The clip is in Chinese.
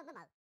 慢慢慢。